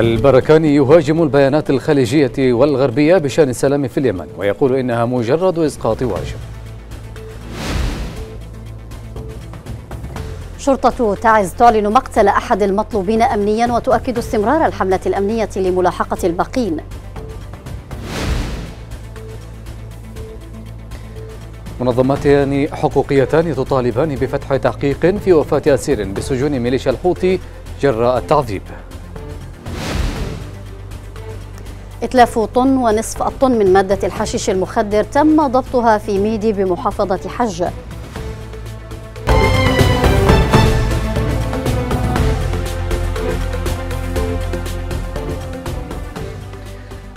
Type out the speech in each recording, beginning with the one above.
البركاني يهاجم البيانات الخليجية والغربية بشأن السلام في اليمن ويقول إنها مجرد إسقاط واجب. شرطة تعز تعلن مقتل أحد المطلوبين أمنيا وتؤكد استمرار الحملة الأمنية لملاحقة الباقين. منظمتان حقوقيتان تطالبان بفتح تحقيق في وفاة أسير بسجون ميليشيا الحوثي جراء التعذيب. إتلاف طن ونصف الطن من مادة الحشيش المخدر تم ضبطها في ميدي بمحافظة حجة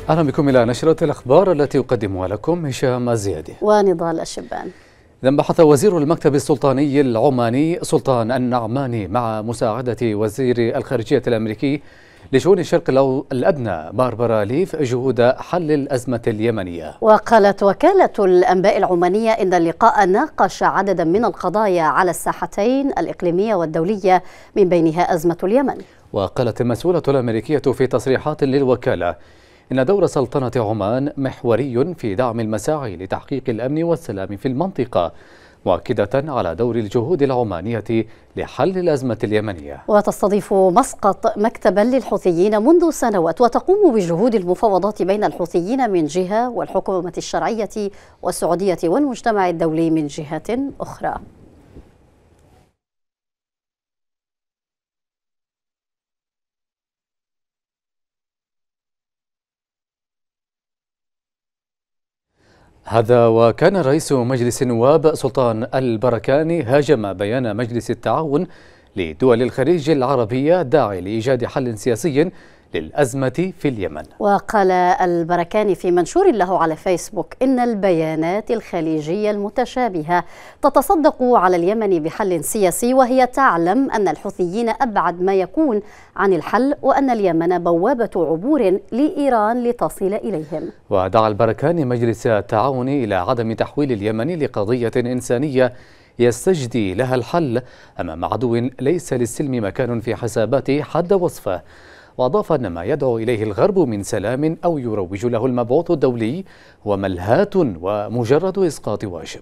أهلا بكم إلى نشرة الأخبار التي يقدمها لكم هشام الزيادي. ونضال الشبان. إذا بحث وزير المكتب السلطاني العماني سلطان النعماني مع مساعدة وزير الخارجية الأمريكي لشؤون الشرق الأدنى باربرا ليف جهود حل الأزمة اليمنية. وقالت وكالة الأنباء العمانية إن اللقاء ناقش عددا من القضايا على الساحتين الإقليمية والدولية من بينها أزمة اليمن. وقالت المسؤولة الأمريكية في تصريحات للوكالة إن دور سلطنة عمان محوري في دعم المساعي لتحقيق الأمن والسلام في المنطقة مؤكدة على دور الجهود العمانية لحل الأزمة اليمنية. وتستضيف مسقط مكتبا للحوثيين منذ سنوات وتقوم بجهود المفاوضات بين الحوثيين من جهة والحكومة الشرعية والسعودية والمجتمع الدولي من جهة أخرى. هذا وكان رئيس مجلس النواب سلطان البركاني هاجم بيان مجلس التعاون لدول الخليج العربية داعي لإيجاد حل سياسي للأزمة في اليمن. وقال البركاني في منشور له على فيسبوك إن البيانات الخليجية المتشابهة تتصدق على اليمن بحل سياسي وهي تعلم أن الحوثيين أبعد ما يكون عن الحل وأن اليمن بوابة عبور لإيران لتصل إليهم. ودعا البركاني مجلس التعاون إلى عدم تحويل اليمن لقضية إنسانية يستجدي لها الحل أمام عدو ليس للسلم مكان في حساباته حد وصفه. وأضاف أن ما يدعو إليه الغرب من سلام أو يروج له المبعوث الدولي هو ملهاة ومجرد إسقاط واجب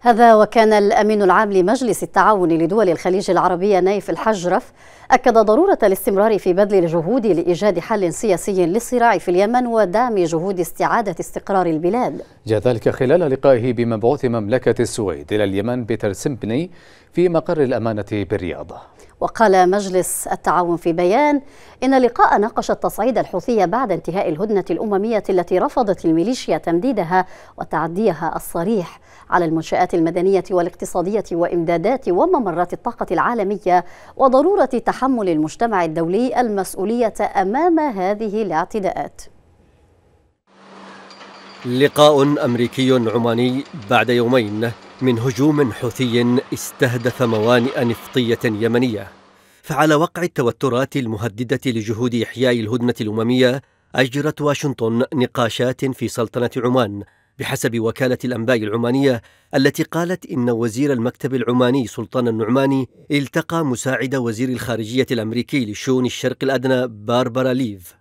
هذا وكان الأمين العام لمجلس التعاون لدول الخليج العربية نايف الحجرف. أكد ضرورة الاستمرار في بذل الجهود لإيجاد حل سياسي للصراع في اليمن ودعم جهود استعادة استقرار البلاد. جاء ذلك خلال لقائه بمبعوث مملكة السويد إلى اليمن بيتر سيمبني في مقر الأمانة بالرياض. وقال مجلس التعاون في بيان إن اللقاء ناقش التصعيد الحوثي بعد انتهاء الهدنة الأممية التي رفضت الميليشيا تمديدها وتعديها الصريح على المنشآت المدنية والاقتصادية وإمدادات وممرات الطاقة العالمية وضرورة تحمل المجتمع الدولي المسؤولية أمام هذه الاعتداءات. لقاء أمريكي عماني بعد يومين من هجوم حوثي استهدف موانئ نفطية يمنية. فعلى وقع التوترات المهددة لجهود إحياء الهدنة الأممية أجرت واشنطن نقاشات في سلطنة عمان بحسب وكالة الأنباء العمانية التي قالت إن وزير المكتب العماني سلطان النعماني التقى مساعد وزير الخارجية الأمريكي لشؤون الشرق الأدنى باربرا ليف.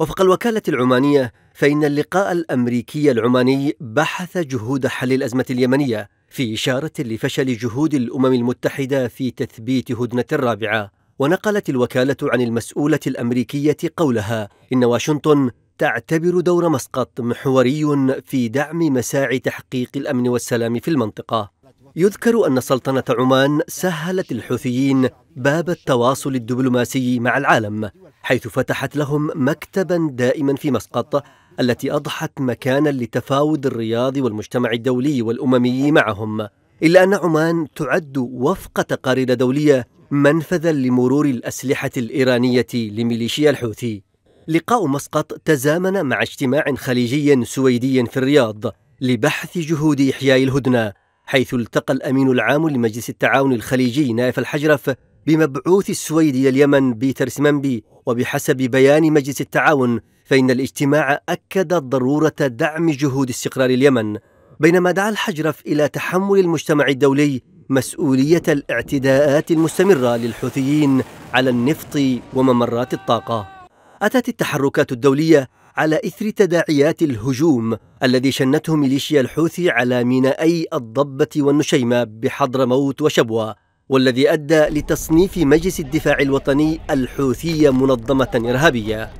وفق الوكالة العمانية فإن اللقاء الأمريكي العماني بحث جهود حل الأزمة اليمنية في إشارة لفشل جهود الأمم المتحدة في تثبيت هدنة الرابعة. ونقلت الوكالة عن المسؤولة الأمريكية قولها إن واشنطن تعتبر دور مسقط محوري في دعم مساعي تحقيق الأمن والسلام في المنطقة. يذكر أن سلطنة عمان سهلت الحوثيين باب التواصل الدبلوماسي مع العالم حيث فتحت لهم مكتبا دائما في مسقط التي أضحت مكانا لتفاوض الرياض والمجتمع الدولي والأممي معهم. إلا أن عمان تعد وفق تقارير دولية منفذا لمرور الأسلحة الإيرانية لميليشيا الحوثي. لقاء مسقط تزامن مع اجتماع خليجي سويدي في الرياض لبحث جهود إحياء الهدنة حيث التقى الأمين العام لمجلس التعاون الخليجي نايف الحجرف بمبعوث السويد إلى اليمن بيتر سمنبي وبحسب بيان مجلس التعاون فإن الاجتماع أكد ضرورة دعم جهود استقرار اليمن بينما دعا الحجرف إلى تحمل المجتمع الدولي مسؤولية الاعتداءات المستمرة للحوثيين على النفط وممرات الطاقة. أتت التحركات الدولية على إثر تداعيات الهجوم الذي شنته ميليشيا الحوثي على مينائي الضبة والنشيمة بحضرموت وشبوة والذي أدى لتصنيف مجلس الدفاع الوطني الحوثي منظمة إرهابية.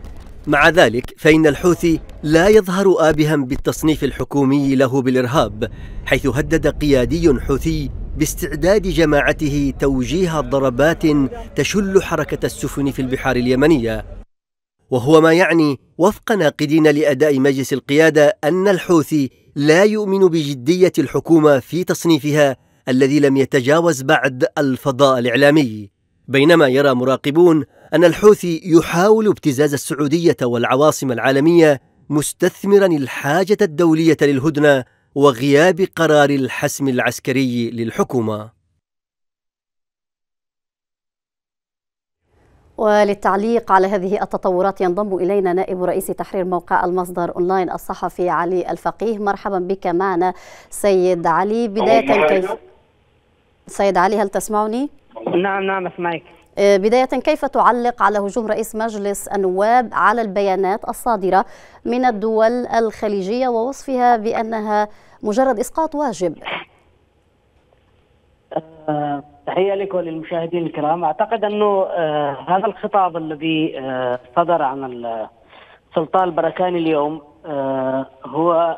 مع ذلك فإن الحوثي لا يظهر آبها بالتصنيف الحكومي له بالإرهاب حيث هدد قيادي حوثي باستعداد جماعته توجيه ضربات تشل حركة السفن في البحار اليمنية. وهو ما يعني وفق ناقدين لأداء مجلس القيادة أن الحوثي لا يؤمن بجدية الحكومة في تصنيفها الذي لم يتجاوز بعد الفضاء الإعلامي. بينما يرى مراقبون أن الحوثي يحاول ابتزاز السعودية والعواصم العالمية مستثمرا الحاجة الدولية للهدنة وغياب قرار الحسم العسكري للحكومة. وللتعليق على هذه التطورات ينضم إلينا نائب رئيس تحرير موقع المصدر أونلاين الصحفي علي الفقيه. مرحبا بك معنا سيد علي. بداية كيف؟ سيد علي هل تسمعني؟ نعم نعم أسمعك. بداية كيف تعلق على هجوم رئيس مجلس النواب على البيانات الصادرة من الدول الخليجية ووصفها بأنها مجرد إسقاط واجب؟ أه تحية لك وللمشاهدين الكرام. أعتقد أنه أه هذا الخطاب الذي أه صدر عن السلطان البركاني اليوم هو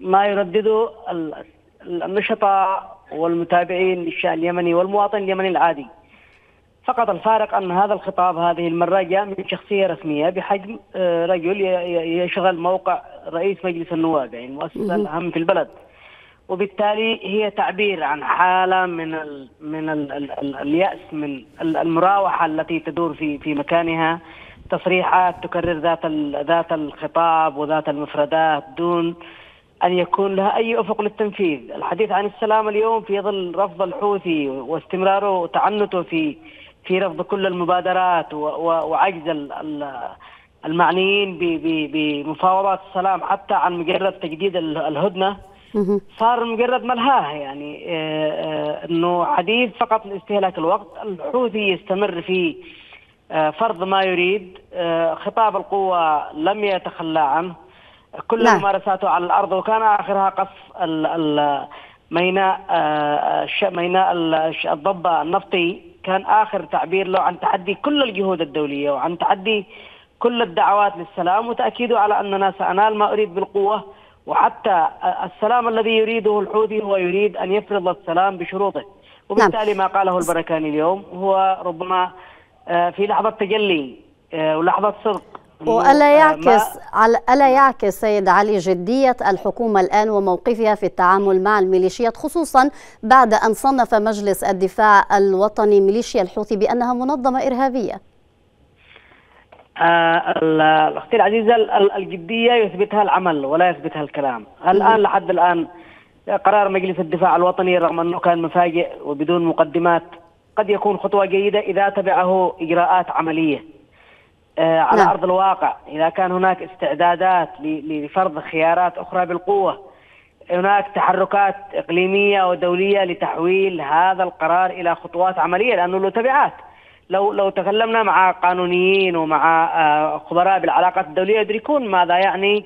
ما يردده النشطاء والمتابعين للشأن اليمني والمواطن اليمني العادي. فقط الفارق أن هذا الخطاب هذه المرة جاء من شخصية رسمية بحجم رجل يشغل موقع رئيس مجلس النواب يعني المؤسسة الأهم في البلد. وبالتالي هي تعبير عن حالة من ال من ال ال اليأس من المراوحة التي تدور في في مكانها. تصريحات تكرر ذات ذات الخطاب وذات المفردات دون أن يكون لها أي أفق للتنفيذ. الحديث عن السلام اليوم في ظل رفض الحوثي واستمراره وتعنته في في رفض كل المبادرات وعجز المعنيين بمفاوضات السلام حتى عن مجرد تجديد الهدنة. صار مجرد ملهاه يعني إنه حديث فقط لاستهلاك الوقت الحوثي يستمر في فرض ما يريد خطاب القوة لم يتخلى عنه. كل نعم. ممارساته على الأرض وكان آخرها قصف ال ال ميناء ميناء الضبه النفطي. كان آخر تعبير له عن تحدي كل الجهود الدولية وعن تحدي كل الدعوات للسلام وتأكيده على أننا سأنال ما أريد بالقوة. وحتى السلام الذي يريده الحوثي هو يريد أن يفرض السلام بشروطه. وبالتالي ما قاله البركاني اليوم هو ربما في لحظة تجلي ولحظة صدق. وألا يعكس على ألا يعكس سيد علي جدية الحكومة الآن وموقفها في التعامل مع الميليشيات خصوصا بعد أن صنف مجلس الدفاع الوطني ميليشيا الحوثي بأنها منظمة إرهابية. آه أختي العزيزة الجدية يثبتها العمل ولا يثبتها الكلام. الآن لحد الآن قرار مجلس الدفاع الوطني رغم أنه كان مفاجئ وبدون مقدمات قد يكون خطوة جيدة إذا تبعه إجراءات عملية. على نعم. أرض الواقع إذا كان هناك استعدادات لفرض خيارات أخرى بالقوة هناك تحركات إقليمية ودولية لتحويل هذا القرار إلى خطوات عملية لأنه له تبعات. لو لو تكلمنا مع قانونيين ومع خبراء بالعلاقات الدولية يدركون ماذا يعني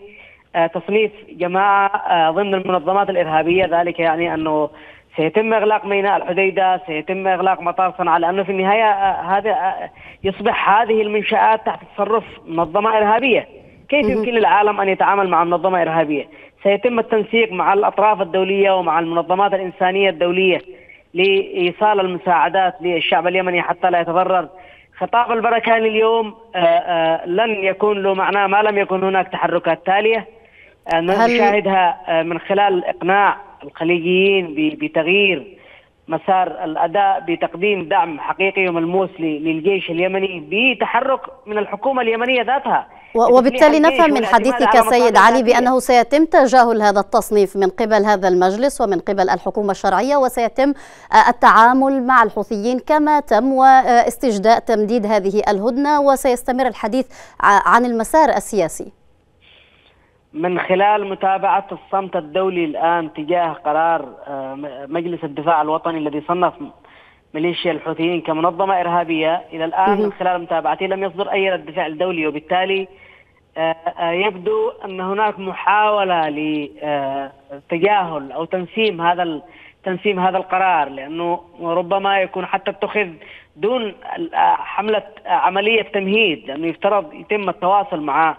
تصنيف جماعة ضمن المنظمات الإرهابية ذلك يعني أنه سيتم إغلاق ميناء الحديدة، سيتم إغلاق مطار صنعاء لأنه في النهاية هذا يصبح هذه المنشآت تحت تصرف منظمة إرهابية. كيف يمكن للعالم أن يتعامل مع منظمة إرهابية؟ سيتم التنسيق مع الأطراف الدولية ومع المنظمات الإنسانية الدولية لإيصال المساعدات للشعب اليمني حتى لا يتضرر. خطاب البركاني اليوم لن يكون له معناه ما لم يكن هناك تحركات تالية نشاهدها من خلال إقناع الخليجيين بتغيير مسار الأداء بتقديم دعم حقيقي وملموس للجيش اليمني بتحرك من الحكومة اليمنية ذاتها وبالتالي نفهم من حديثك سيد علي بأنه سيتم تجاهل هذا التصنيف من قبل هذا المجلس ومن قبل الحكومة الشرعية وسيتم التعامل مع الحوثيين كما تم واستجداء تمديد هذه الهدنة وسيستمر الحديث عن المسار السياسي. من خلال متابعة الصمت الدولي الآن تجاه قرار آه، مجلس الدفاع الوطني الذي صنف ميليشيا الحوثيين كمنظمة إرهابية إلى الآن من خلال متابعته لم يصدر أي رد فعل دولي وبالتالي آه، آه، يبدو أن هناك محاولة لتجاهل أو تنسيم هذا تنسيم هذا القرار لأنه ربما يكون حتى اتخذ دون حملة عملية تمهيد لأنه يفترض يتم التواصل مع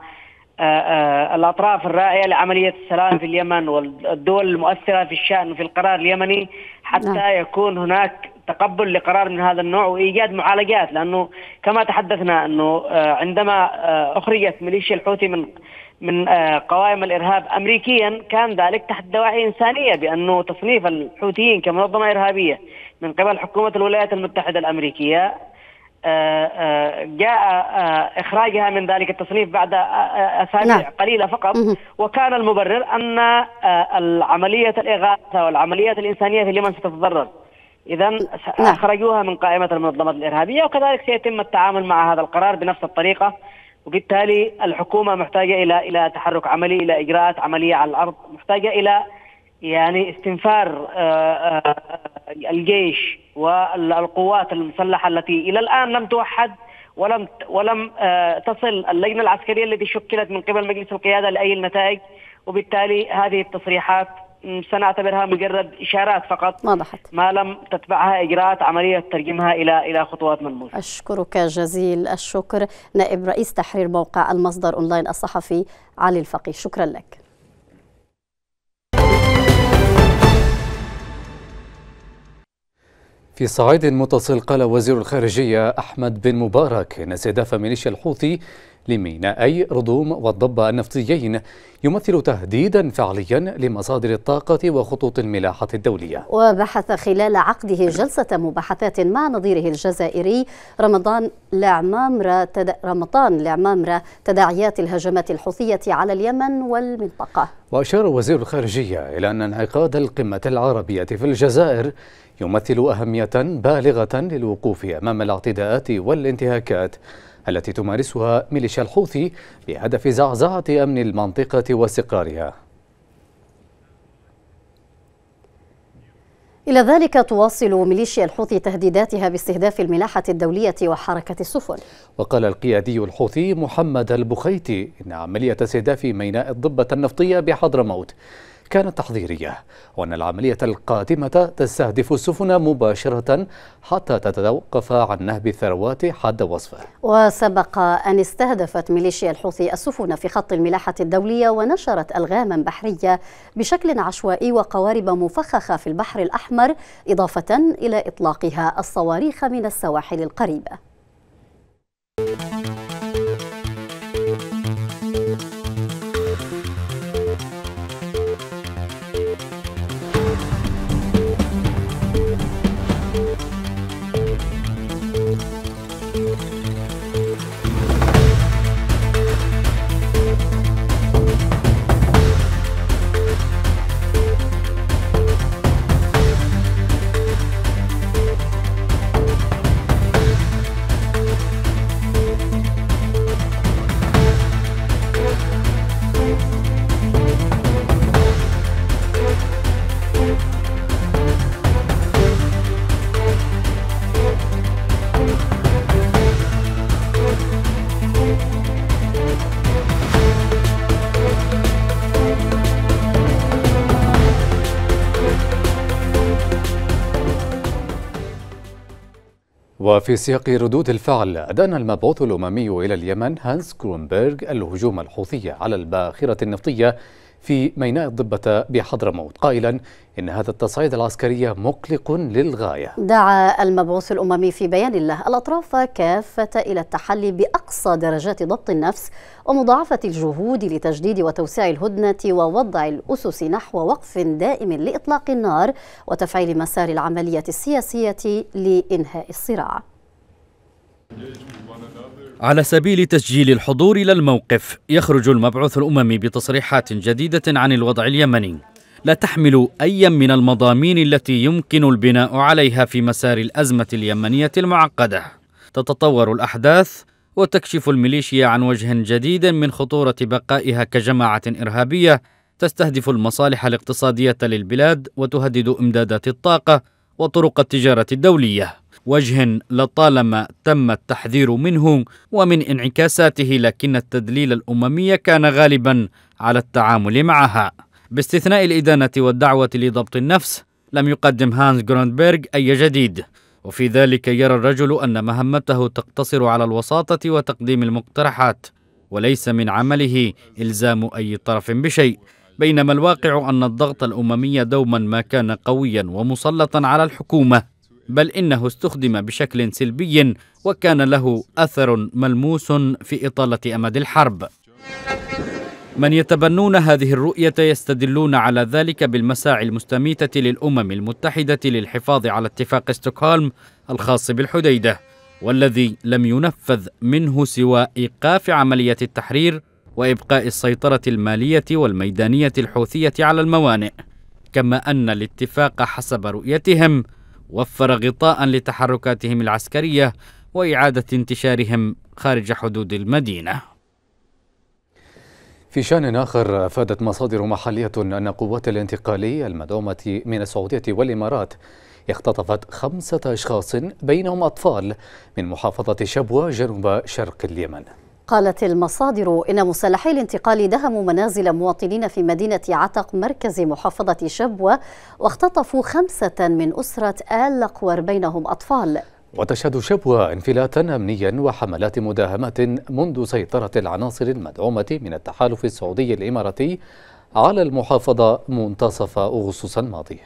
الأطراف الرائية لعملية السلام في اليمن والدول المؤثرة في الشأن في القرار اليمني حتى نعم. يكون هناك تقبل لقرار من هذا النوع وإيجاد معالجات لأنه كما تحدثنا أنه آه، عندما آه، أخرجت ميليشيا الحوثي من من آه، قوائم الإرهاب امريكيا كان ذلك تحت دواعي إنسانية بأنه تصنيف الحوثيين كمنظمة إرهابية من قبل حكومة الولايات المتحدة الأمريكية جاء إخراجها من ذلك التصنيف بعد أسابيع نعم. قليلة فقط. وكان المبرر أن العملية الإغاثة والعمليات الإنسانية في اليمن ستتضرر. اذا نعم. أخرجوها من قائمة المنظمات الإرهابية وكذلك سيتم التعامل مع هذا القرار بنفس الطريقة وبالتالي الحكومة محتاجة إلى إلى تحرك عملي إلى إجراءات عملية على الأرض محتاجة إلى يعني استنفار آه، آه، الجيش والقوات المسلحة التي إلى الآن لم توحد ولم ولم آه، تصل اللجنة العسكرية التي شكلت من قبل مجلس القيادة لأي النتائج وبالتالي هذه التصريحات سنعتبرها مجرد إشارات فقط وضحت ما لم تتبعها إجراءات عملية ترجمها إلى إلى خطوات ملموسه. أشكرك جزيل الشكر نائب رئيس تحرير موقع المصدر أونلاين الصحفي علي الفقيه شكرا لك. في صعيد متصل قال وزير الخارجية أحمد بن مبارك أن استهداف ميليشيا الحوثي لمينائي رضوم والضبة النفطيين يمثل تهديدا فعليا لمصادر الطاقة وخطوط الملاحة الدولية. وبحث خلال عقده جلسة مباحثات مع نظيره الجزائري رمضان لعمامرة تد... رمضان لعمامرة تداعيات الهجمات الحوثية على اليمن والمنطقة. وأشار وزير الخارجية إلى أن انعقاد القمة العربية في الجزائر يمثل أهمية بالغة للوقوف أمام الاعتداءات والانتهاكات التي تمارسها ميليشيا الحوثي بهدف زعزعة أمن المنطقة واستقرارها إلى ذلك تواصل ميليشيا الحوثي تهديداتها باستهداف الملاحة الدولية وحركة السفن. وقال القيادي الحوثي محمد البخيتي إن عملية استهداف ميناء الضبة النفطية بحضرموت كانت تحضيرية وأن العملية القادمة تستهدف السفن مباشرة حتى تتوقف عن نهب الثروات حد وصفه وسبق أن استهدفت ميليشيا الحوثي السفن في خط الملاحة الدولية ونشرت ألغاما بحرية بشكل عشوائي وقوارب مفخخة في البحر الأحمر إضافة إلى إطلاقها الصواريخ من السواحل القريبة. وفي سياق ردود الفعل. أدان المبعوث الأممي إلى اليمن هانس كرونبرغ الهجوم الحوثي على الباخرة النفطية في ميناء الضبة بحضرموت. قائلا إن هذا التصعيد العسكري مقلق للغاية. دعا المبعوث الأممي في بيان له الأطراف كافة إلى التحلي بأقصى درجات ضبط النفس ومضاعفة الجهود لتجديد وتوسيع الهدنة ووضع الأسس نحو وقف دائم لإطلاق النار وتفعيل مسار العملية السياسية لإنهاء الصراع. على سبيل تسجيل الحضور إلى الموقف يخرج المبعوث الأممي بتصريحات جديدة عن الوضع اليمني. لا تحمل أي من المضامين التي يمكن البناء عليها في مسار الأزمة اليمنية المعقدة. تتطور الأحداث وتكشف الميليشيا عن وجه جديد من خطورة بقائها كجماعة إرهابية تستهدف المصالح الاقتصادية للبلاد وتهدد إمدادات الطاقة وطرق التجارة الدولية. وجه لطالما تم التحذير منه ومن انعكاساته لكن التدليل الأممي كان غالبا على التعامل معها. باستثناء الإدانة والدعوة لضبط النفس لم يقدم هانز جروندبرغ أي جديد. وفي ذلك يرى الرجل أن مهمته تقتصر على الوساطة وتقديم المقترحات وليس من عمله إلزام أي طرف بشيء بينما الواقع أن الضغط الأممي دوما ما كان قويا ومسلطا على الحكومة. بل إنه استخدم بشكل سلبي وكان له أثر ملموس في إطالة أمد الحرب. من يتبنون هذه الرؤية يستدلون على ذلك بالمساعي المستميتة للأمم المتحدة للحفاظ على اتفاق ستوكهولم الخاص بالحديدة والذي لم ينفذ منه سوى إيقاف عملية التحرير وإبقاء السيطرة المالية والميدانية الحوثية على الموانئ. كما أن الاتفاق حسب رؤيتهم وفر غطاء لتحركاتهم العسكرية وإعادة انتشارهم خارج حدود المدينة. في شان آخر أفادت مصادر محلية أن قوات الانتقالي المدعومة من السعودية والإمارات اختطفت خمسة أشخاص بينهم أطفال من محافظة شبوة جنوب شرق اليمن. قالت المصادر إن مسلحي الانتقال دهموا منازل مواطنين في مدينة عتق مركز محافظة شبوة واختطفوا خمسة من أسرة آل لقور بينهم أطفال. وتشهد شبوة انفلاتا أمنيا وحملات مداهمات منذ سيطرة العناصر المدعومة من التحالف السعودي الإماراتي على المحافظة منتصف أغسطس الماضي.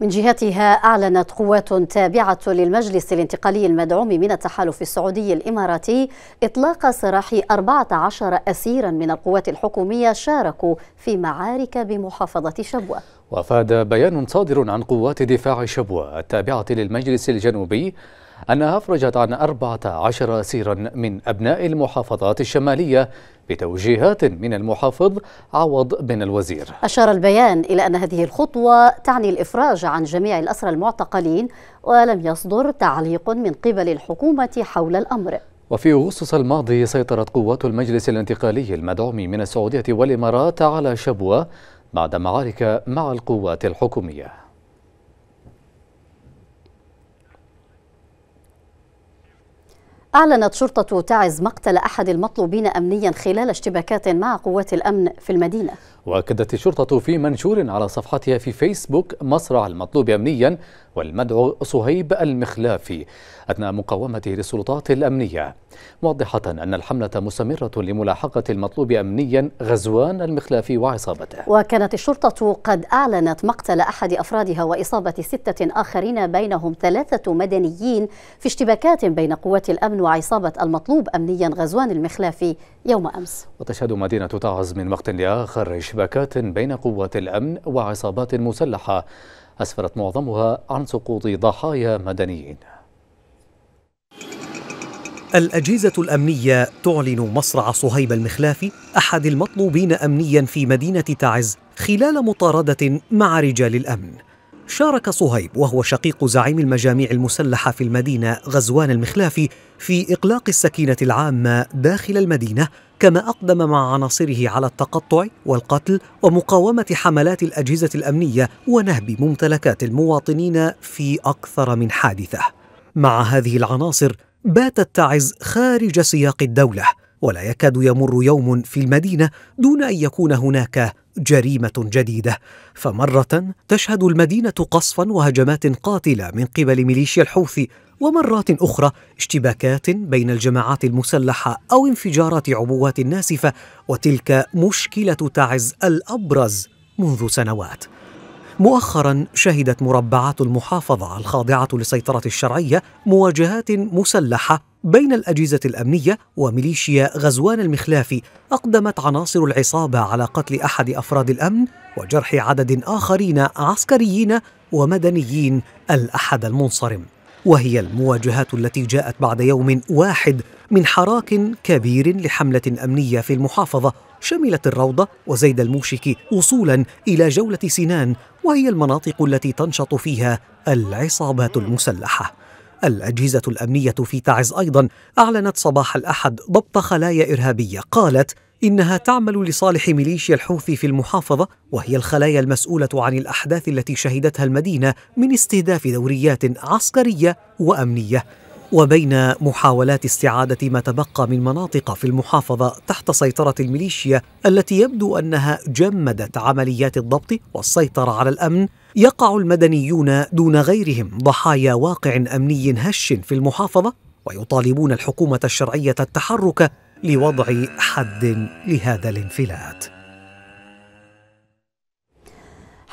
من جهتها أعلنت قوات تابعة للمجلس الانتقالي المدعوم من التحالف السعودي الإماراتي إطلاق سراح 14 أسيرا من القوات الحكومية شاركوا في معارك بمحافظة شبوة. وأفاد بيان صادر عن قوات دفاع شبوة التابعة للمجلس الجنوبي أنها أفرجت عن 14 أسيرا من أبناء المحافظات الشمالية بتوجيهات من المحافظ عوض بن الوزير. أشار البيان إلى أن هذه الخطوة تعني الإفراج عن جميع الأسرى المعتقلين ولم يصدر تعليق من قبل الحكومة حول الأمر. وفي أغسطس الماضي سيطرت قوات المجلس الانتقالي المدعوم من السعودية والإمارات على شبوة بعد معارك مع القوات الحكومية. أعلنت شرطة تعز مقتل أحد المطلوبين أمنيا خلال اشتباكات مع قوات الأمن في المدينة. وأكدت الشرطة في منشور على صفحتها في فيسبوك مصرع المطلوب أمنيا والمدعو صهيب المخلافي أثناء مقاومته للسلطات الأمنية. موضحة أن الحملة مستمرة لملاحقة المطلوب أمنيا غزوان المخلافي وعصابته. وكانت الشرطة قد أعلنت مقتل أحد أفرادها وإصابة ستة آخرين بينهم ثلاثة مدنيين في اشتباكات بين قوات الأمن وعصابة المطلوب أمنيا غزوان المخلافي يوم أمس. وتشهد مدينة تعز من وقت لآخر اشتباكات بين قوات الأمن وعصابات مسلحة. أسفرت معظمها عن سقوط ضحايا مدنيين. الأجهزة الأمنية تعلن مصرع صهيب المخلافي أحد المطلوبين أمنيا في مدينة تعز خلال مطاردة مع رجال الأمن. شارك صهيب وهو شقيق زعيم المجاميع المسلحة في المدينة غزوان المخلافي في إقلاق السكينة العامة داخل المدينة كما أقدم مع عناصره على التقطع والقتل ومقاومة حملات الأجهزة الأمنية ونهب ممتلكات المواطنين في أكثر من حادثة. مع هذه العناصر باتت تعز خارج سياق الدولة ولا يكاد يمر يوم في المدينة دون أن يكون هناك جريمة جديدة. فمرة تشهد المدينة قصفا وهجمات قاتلة من قبل ميليشيا الحوثي ومرات أخرى اشتباكات بين الجماعات المسلحة أو انفجارات عبوات ناسفة وتلك مشكلة تعز الأبرز منذ سنوات. مؤخرا شهدت مربعات المحافظة الخاضعة للسيطرة الشرعية مواجهات مسلحة بين الأجهزة الأمنية وميليشيا غزوان المخلافي أقدمت عناصر العصابة على قتل أحد أفراد الأمن وجرح عدد آخرين عسكريين ومدنيين الأحد المنصرم. وهي المواجهات التي جاءت بعد يوم واحد من حراك كبير لحملة أمنية في المحافظة. شملت الروضة وزيد الموشك وصولا إلى جولة سنان وهي المناطق التي تنشط فيها العصابات المسلحة. الأجهزة الأمنية في تعز أيضا أعلنت صباح الأحد ضبط خلايا إرهابية قالت إنها تعمل لصالح ميليشيا الحوثي في المحافظة وهي الخلايا المسؤولة عن الأحداث التي شهدتها المدينة من استهداف دوريات عسكرية وأمنية. وبين محاولات استعادة ما تبقى من مناطق في المحافظة تحت سيطرة الميليشيا التي يبدو أنها جمدت عمليات الضبط والسيطرة على الأمن يقع المدنيون دون غيرهم ضحايا واقع أمني هش في المحافظة ويطالبون الحكومة الشرعية التحرك لوضع حد لهذا الانفلات.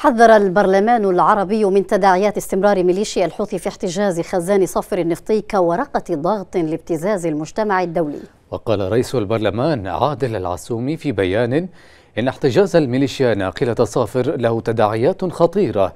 حذر البرلمان العربي من تداعيات استمرار ميليشيا الحوثي في احتجاز خزان صفر النفطي كورقة ضغط لابتزاز المجتمع الدولي. وقال رئيس البرلمان عادل العسومي في بيان إن احتجاز الميليشيا ناقلة صافر له تداعيات خطيرة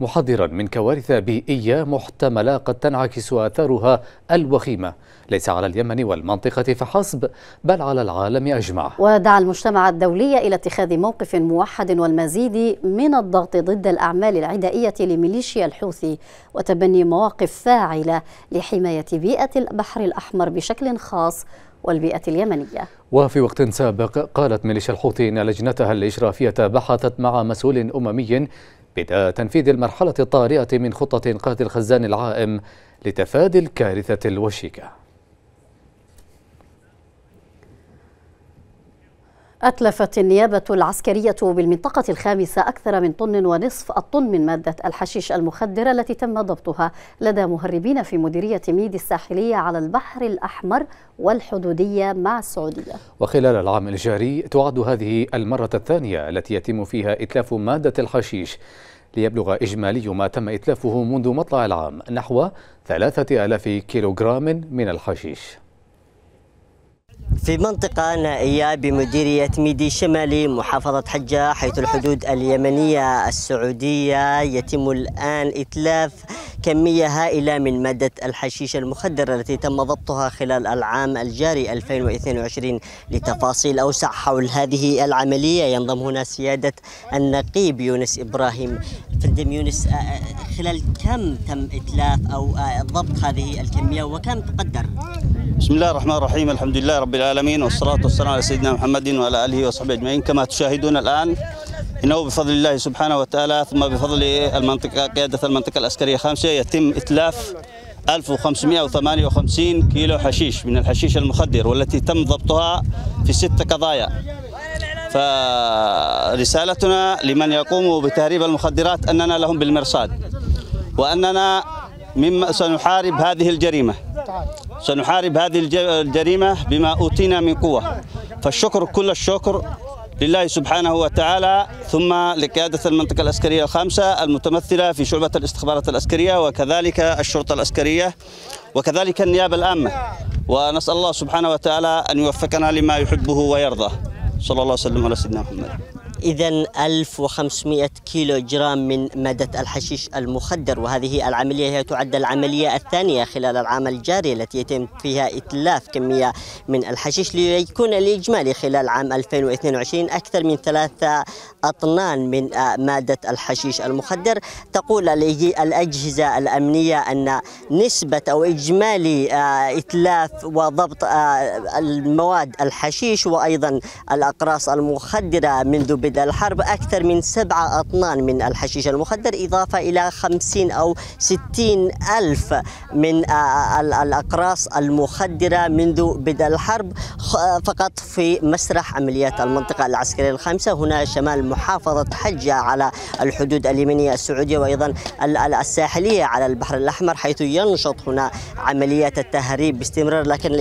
محذرا من كوارث بيئية محتملة قد تنعكس آثارها الوخيمة. ليس على اليمن والمنطقة فحسب بل على العالم أجمع. ودعا المجتمع الدولي إلى اتخاذ موقف موحد والمزيد من الضغط ضد الأعمال العدائية لميليشيا الحوثي وتبني مواقف فاعلة لحماية بيئة البحر الأحمر بشكل خاص والبيئة اليمنية. وفي وقت سابق قالت ميليشيا الحوثي إن لجنتها الإشرافية بحثت مع مسؤول أممي بدء تنفيذ المرحلة الطارئة من خطة إنقاذ الخزان العائم لتفادي الكارثة الوشيكة. أتلفت النيابة العسكرية بالمنطقة الخامسة أكثر من طن ونصف الطن من مادة الحشيش المخدرة التي تم ضبطها. لدى مهربين في مديرية ميدي الساحلية على البحر الأحمر والحدودية مع السعودية. وخلال العام الجاري تعد هذه المرة الثانية التي يتم فيها إتلاف مادة الحشيش ليبلغ إجمالي ما تم إتلافه منذ مطلع العام نحو ثلاثة ألاف كيلوغرام من الحشيش. في منطقة نائية بمديرية ميدي شمالي محافظة حجة حيث الحدود اليمنية السعودية يتم الآن إتلاف كمية هائلة من مادة الحشيش المخدرة التي تم ضبطها خلال العام الجاري 2022 لتفاصيل أوسع حول هذه العملية. ينضم هنا سيادة النقيب يونس إبراهيم. فندم يونس آه، آه، خلال كم تم إتلاف أو آه، ضبط هذه الكمية وكم تقدر؟ بسم الله الرحمن الرحيم. الحمد لله رب العالمين والصلاة والسلام على سيدنا محمد وعلى آله وصحبه أجمعين. كما تشاهدون الآن إنه بفضل الله سبحانه وتعالى ثم بفضل المنطقة قيادة المنطقة العسكرية الخامسة يتم إتلاف 1558 كيلو حشيش من الحشيش المخدر والتي تم ضبطها في ست قضايا. فرسالتنا لمن يقوم بتهريب المخدرات أننا لهم بالمرصاد وأننا مما سنحارب هذه الجريمة. سنحارب هذه الجريمة بما أوتينا من قوة. فالشكر كل الشكر لله سبحانه وتعالى ثم لقيادة المنطقة العسكرية الخامسة المتمثلة في شعبة الاستخبارات العسكرية وكذلك الشرطة العسكرية وكذلك النيابة العامة. ونسأل الله سبحانه وتعالى أن يوفقنا لما يحبه ويرضى. صلى الله وسلم على سيدنا محمد. إذا 1500 كيلو جرام من مادة الحشيش المخدر وهذه العملية هي تعد العملية الثانية خلال العام الجاري التي يتم فيها إتلاف كمية من الحشيش ليكون الإجمالي خلال عام 2022 أكثر من ثلاثة أطنان من آه، مادة الحشيش المخدر. تقول الأجهزة الأمنية أن نسبة أو إجمالي آه، إتلاف وضبط آه، المواد الحشيش وأيضا الأقراص المخدرة منذ بدء الحرب أكثر من سبعة أطنان من الحشيش المخدر إضافة إلى خمسين أو ستين ألف من الأقراص المخدرة منذ بدء الحرب. فقط في مسرح عمليات المنطقة العسكرية الخامسة. هنا شمال محافظة حجة على الحدود اليمنية السعودية وأيضا الساحلية على البحر الأحمر حيث ينشط هنا عمليات التهريب باستمرار. لكن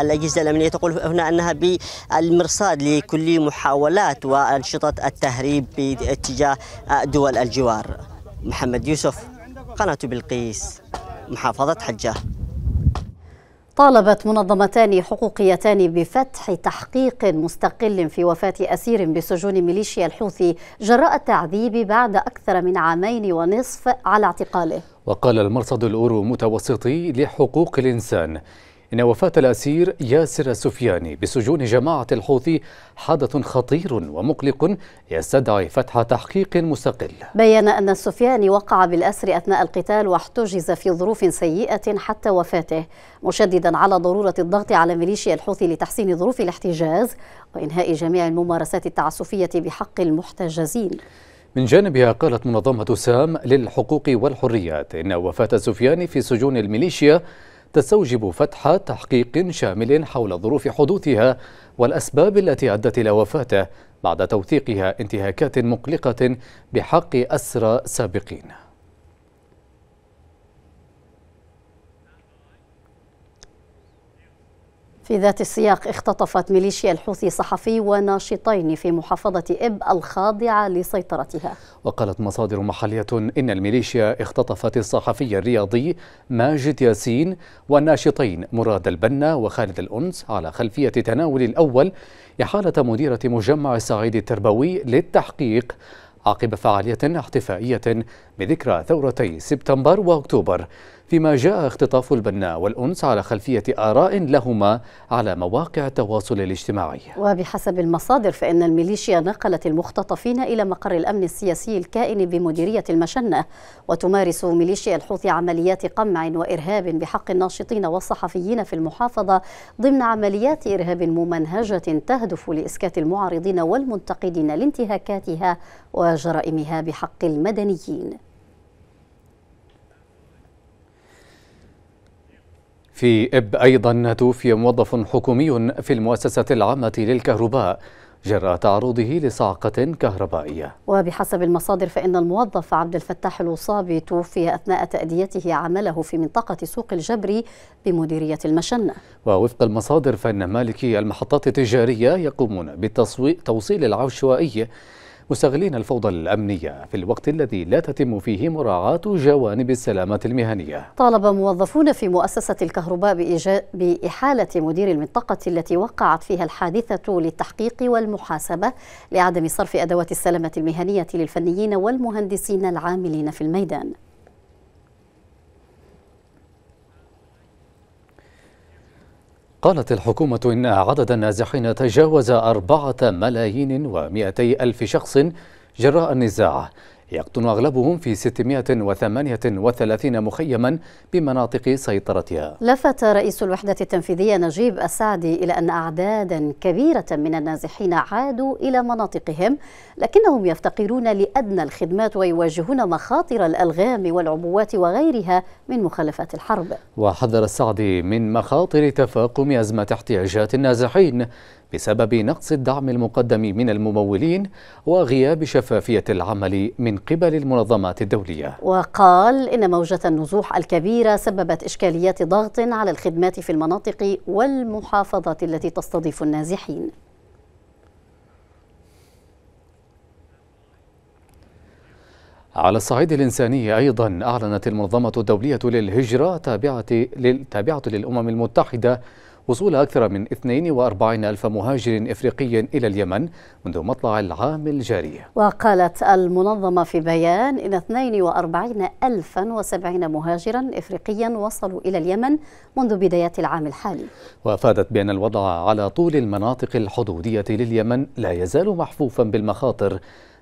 الأجهزة الأمنية تقول هنا أنها بالمرصاد لكل محاولات وأنشطة التهريب باتجاه دول الجوار. محمد يوسف قناة بلقيس محافظة حجة. طالبت منظمتان حقوقيتان بفتح تحقيق مستقل في وفاة أسير بسجون ميليشيا الحوثي جراء التعذيب بعد أكثر من عامين ونصف على اعتقاله. وقال المرصد الأورو متوسطي لحقوق الإنسان إن وفاة الأسير ياسر السفياني بسجون جماعة الحوثي حدث خطير ومقلق يستدعي فتح تحقيق مستقل. بين أن السفياني وقع بالأسر أثناء القتال واحتجز في ظروف سيئة حتى وفاته مشددا على ضرورة الضغط على ميليشيا الحوثي لتحسين ظروف الاحتجاز وإنهاء جميع الممارسات التعسفية بحق المحتجزين. من جانبها قالت منظمة سام للحقوق والحريات إن وفاة السفياني في سجون الميليشيا تستوجب فتح تحقيق شامل حول ظروف حدوثها والأسباب التي أدت إلى وفاته بعد توثيقها انتهاكات مقلقة بحق أسرى سابقين. في ذات السياق اختطفت ميليشيا الحوثي صحفي وناشطين في محافظة إب الخاضعة لسيطرتها. وقالت مصادر محلية إن الميليشيا اختطفت الصحفي الرياضي ماجد ياسين والناشطين مراد البنا وخالد الأنس على خلفية تناول الأول إحالة مديرة مجمع السعيد التربوي للتحقيق عقب فعالية احتفائية بذكرى ثورتي سبتمبر وأكتوبر. فيما جاء اختطاف البناء والأنس على خلفية آراء لهما على مواقع التواصل الاجتماعي. وبحسب المصادر فإن الميليشيا نقلت المختطفين إلى مقر الأمن السياسي الكائن بمديرية المشنة وتمارس ميليشيا الحوثي عمليات قمع وإرهاب بحق الناشطين والصحفيين في المحافظة ضمن عمليات إرهاب ممنهجة تهدف لإسكات المعارضين والمنتقدين لانتهاكاتها وجرائمها بحق المدنيين. في إب أيضا توفي موظف حكومي في المؤسسة العامة للكهرباء جراء تعرضه لصعقة كهربائية. وبحسب المصادر فإن الموظف عبد الفتاح الوصابي توفي أثناء تأديته عمله في منطقة سوق الجبري بمديرية المشنة. ووفق المصادر فإن مالكي المحطات التجارية يقومون بالتوصيل العشوائي مستغلين الفوضى الأمنية في الوقت الذي لا تتم فيه مراعاة جوانب السلامة المهنية. طالب موظفون في مؤسسة الكهرباء بإحالة مدير المنطقة التي وقعت فيها الحادثة للتحقيق والمحاسبة لعدم صرف أدوات السلامة المهنية للفنيين والمهندسين العاملين في الميدان. قالت الحكومة إن عدد النازحين تجاوز أربعة ملايين ومئتي ألف شخص جراء النزاع. يقطن أغلبهم في 638 مخيما بمناطق سيطرتها. لفت رئيس الوحدة التنفيذية نجيب السعدي إلى أن أعدادا كبيرة من النازحين عادوا إلى مناطقهم لكنهم يفتقرون لأدنى الخدمات ويواجهون مخاطر الألغام والعبوات وغيرها من مخلفات الحرب. وحذر السعدي من مخاطر تفاقم أزمة احتياجات النازحين بسبب نقص الدعم المقدم من الممولين وغياب شفافية العمل من قبل المنظمات الدولية. وقال إن موجة النزوح الكبيرة سببت إشكاليات ضغط على الخدمات في المناطق والمحافظات التي تستضيف النازحين. على الصعيد الإنساني أيضا أعلنت المنظمة الدولية للهجرة تابعة للأمم المتحدة وصول أكثر من 42 ألف مهاجر إفريقي إلى اليمن منذ مطلع العام الجاري. وقالت المنظمة في بيان إن 42 ألفا وسبعين مهاجرا إفريقيا وصلوا إلى اليمن منذ بدايات العام الحالي. وأفادت بأن الوضع على طول المناطق الحدودية لليمن لا يزال محفوفا بالمخاطر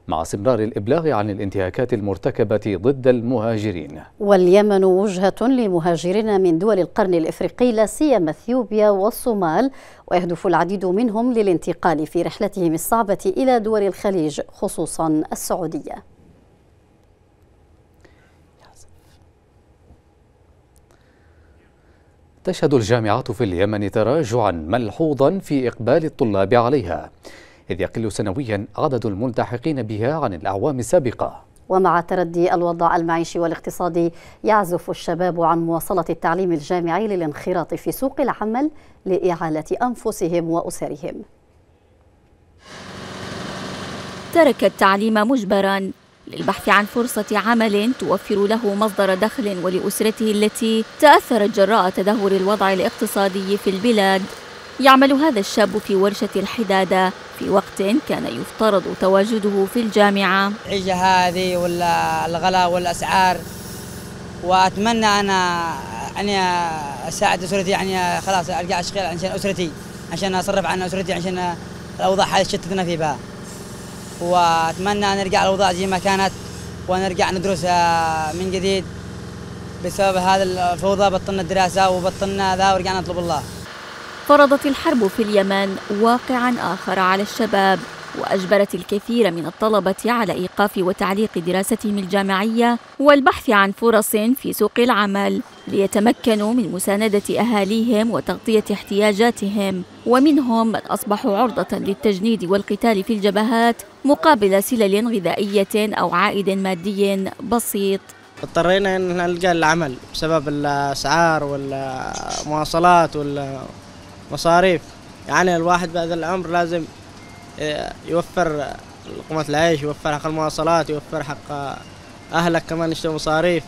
مع استمرار الإبلاغ عن الانتهاكات المرتكبة ضد المهاجرين. واليمن وجهة لمهاجرين من دول القرن الإفريقي لا سيما إثيوبيا والصومال ويهدف العديد منهم للانتقال في رحلتهم الصعبة إلى دول الخليج خصوصا السعودية. تشهد الجامعات في اليمن تراجعا ملحوظا في إقبال الطلاب عليها. إذ يقل سنويا عدد الملتحقين بها عن الأعوام السابقة. ومع تردي الوضع المعيشي والاقتصادي يعزف الشباب عن مواصلة التعليم الجامعي للانخراط في سوق العمل لإعالة أنفسهم وأسرهم. ترك التعليم مجبرا للبحث عن فرصة عمل توفر له مصدر دخل ولأسرته التي تأثرت جراء تدهور الوضع الاقتصادي في البلاد. يعمل هذا الشاب في ورشة الحدادة. في وقت كان يفترض تواجده في الجامعة. العيشة هذه ولا الغلاء والأسعار. وأتمنى أنا يعني أساعد أسرتي يعني خلاص أرجع اشتغل عشان أسرتي عشان أصرف عن أسرتي عشان الأوضاع هذه شتتنا في بها وأتمنى أن نرجع الأوضاع زي ما كانت ونرجع ندرس من جديد. بسبب هذا الفوضى بطلنا الدراسة وبطلنا ذا ورجعنا نطلب الله. فرضت الحرب في اليمن واقعا آخر على الشباب وأجبرت الكثير من الطلبة على إيقاف وتعليق دراستهم الجامعية والبحث عن فرص في سوق العمل ليتمكنوا من مساندة أهاليهم وتغطية احتياجاتهم. ومنهم من أصبحوا عرضة للتجنيد والقتال في الجبهات مقابل سلل غذائية أو عائد مادي بسيط. اضطرينا إن نلقى العمل بسبب الأسعار والمواصلات والمصاريف يعني الواحد بهذا العمر لازم يوفر لقمة العيش يوفر حق المواصلات يوفر حق أهلك كمان يشتروا مصاريف.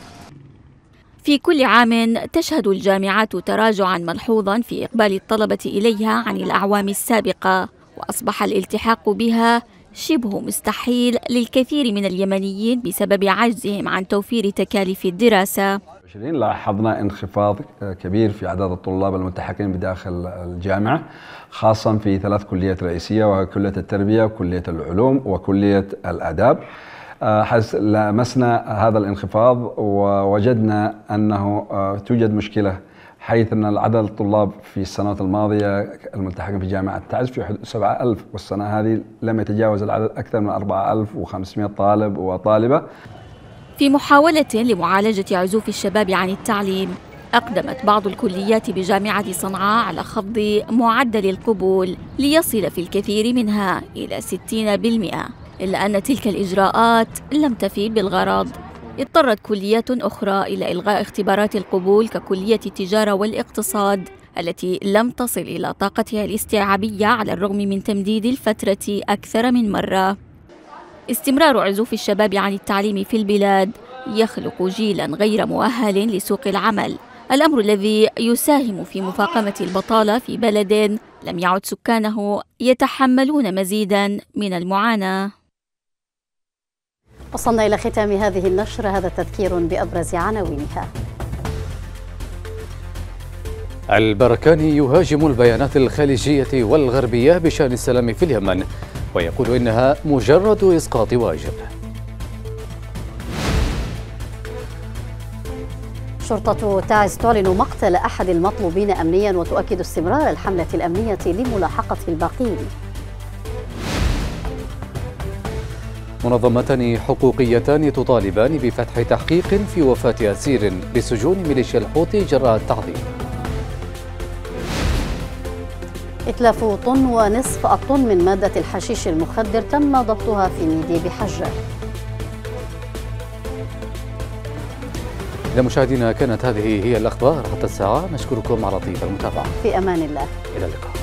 في كل عام تشهد الجامعات تراجعا ملحوظا في إقبال الطلبة إليها عن الأعوام السابقة وأصبح الالتحاق بها شبه مستحيل للكثير من اليمنيين بسبب عجزهم عن توفير تكاليف الدراسة. لاحظنا انخفاض كبير في عدد الطلاب الملتحقين بداخل الجامعة خاصة في ثلاث كليات رئيسية وهي كلية التربية وكلية العلوم وكلية الآداب. حيث لمسنا هذا الانخفاض ووجدنا أنه توجد مشكلة حيث أن عدد الطلاب في السنوات الماضية الملتحقين في جامعة تعز في حدود 7000 والسنة هذه لم يتجاوز العدد أكثر من 4500 طالب وطالبة. في محاولة لمعالجة عزوف الشباب عن التعليم. أقدمت بعض الكليات بجامعة صنعاء على خفض معدل القبول ليصل في الكثير منها إلى 60% إلا أن تلك الإجراءات لم تفي بالغرض. اضطرت كليات أخرى إلى إلغاء اختبارات القبول ككلية التجارة والاقتصاد التي لم تصل إلى طاقتها الاستيعابية على الرغم من تمديد الفترة أكثر من مرة. استمرار عزوف الشباب عن التعليم في البلاد. يخلق جيلا غير مؤهل لسوق العمل. الأمر الذي يساهم في مفاقمة البطالة في بلد لم يعد سكانه يتحملون مزيدا من المعاناة. وصلنا إلى ختام هذه النشرة. هذا تذكير بأبرز عناوينها. البركاني يهاجم البيانات الخليجية والغربية بشأن السلام في اليمن. ويقول إنها مجرد إسقاط واجب. شرطة تعز تعلن مقتل أحد المطلوبين أمنيا وتؤكد استمرار الحملة الأمنية لملاحقة الباقين. منظمتان حقوقيتان تطالبان بفتح تحقيق في وفاة أسير بسجون ميليشيا الحوثي جراء التعذيب إتلاف طن ونصف الطن من مادة الحشيش المخدر تم ضبطها في ميدي بحجة. إذا مشاهدينا كانت هذه هي الأخبار حتى الساعة. نشكركم على طيب المتابعة. في أمان الله. إلى اللقاء.